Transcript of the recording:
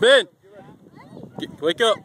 Ben, wake up.